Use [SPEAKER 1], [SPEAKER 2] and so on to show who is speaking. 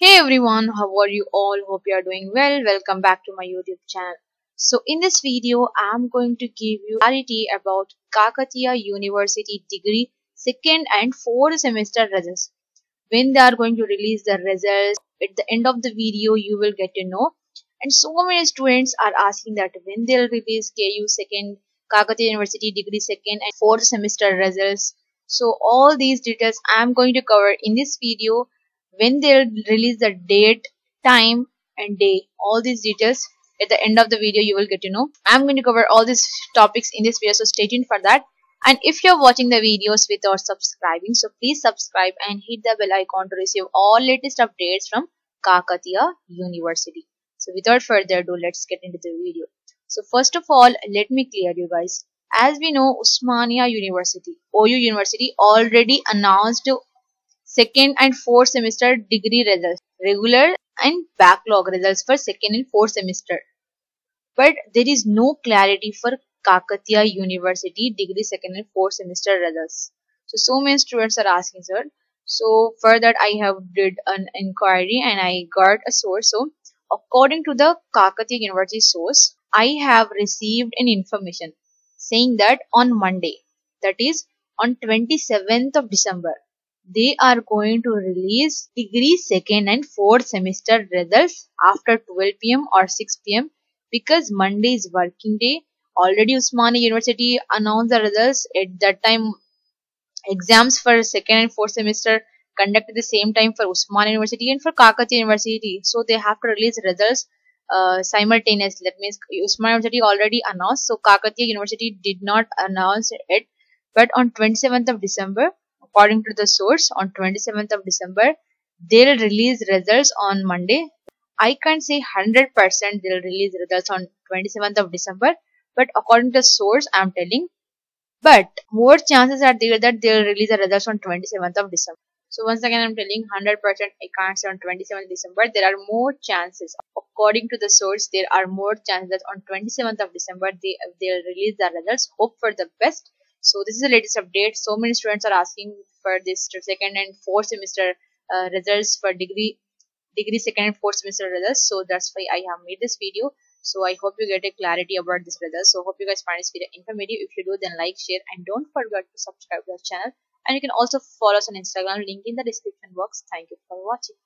[SPEAKER 1] Hey everyone, how are you all? Hope you are doing well. Welcome back to my YouTube channel. So in this video, I'm going to give you clarity about Kakatiya University degree second and fourth semester results. When they are going to release the results, at the end of the video, you will get to know. And so many students are asking that when they'll release KU second, Kakatiya University degree second and fourth semester results. So all these details I'm going to cover in this video when they'll release the date, time and day. All these details at the end of the video you will get to know. I'm going to cover all these topics in this video so stay tuned for that. And if you're watching the videos without subscribing so please subscribe and hit the bell icon to receive all latest updates from Kakatiya University. So without further ado let's get into the video. So first of all let me clear you guys. As we know Osmania University, OU University already announced second and fourth semester degree results, regular and backlog results for second and fourth semester. But there is no clarity for Kakatiya University degree second and fourth semester results. So, so many students are asking, sir. So, for that, I have did an inquiry and I got a source. So, according to the Kakatiya University source, I have received an information saying that on Monday, that is on 27th of December, they are going to release degree second and fourth semester results after 12 pm or 6 pm because Monday is working day. Already Osmania University announced the results at that time. Exams for second and fourth semester conducted the same time for Osmania University and for Kakatiya University. So they have to release results uh, simultaneously. That means Osmania University already announced. So Kakatiya University did not announce it. But on 27th of December, according to the source on 27th of December they'll release results on Monday. I can't say 100% they'll release results on 27th of December but according to the source I'm telling. But more chances are there that they'll release the results on 27th of December. So once again I'm telling 100% I can't say on 27th December there are more chances. According to the source there are more chances that on 27th of December they they'll release the results. Hope for the best so this is the latest update. So many students are asking for this second and fourth semester uh, results for degree degree second and fourth semester results. So that's why i have made this video. So i hope you get a clarity about this results. So hope you guys find this video informative. If you do then like share and don't forget to subscribe to our channel. And you can also follow us on instagram. Link in the description box. Thank you for watching